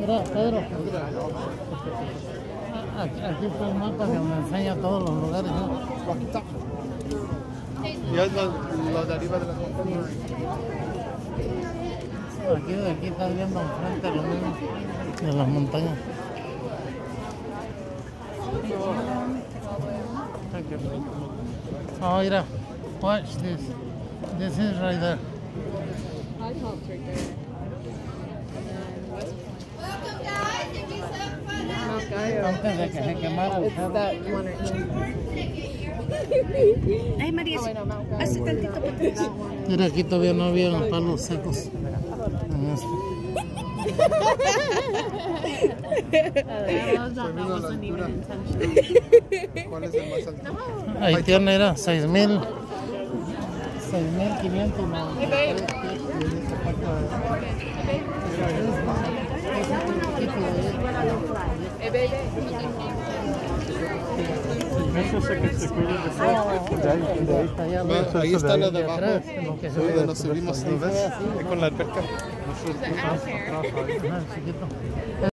Mira, Pedro. Aquí, aquí está un mapa que me enseña todos los lugares. ¿no? Aquí está. Y es lo, lo de arriba de las montañas. Aquí, aquí estás viendo enfrente lo mismo de las montañas. Oh, mira. Watch this. This is right there. Top's right there. Ay, María, hace tantito. Mira, aquí todavía no había los palos secos. ¿Cuál es el más era 6,000. 6,500. Hey, baby. Ahí está la de abajo. que donde nos subimos, con la alberca.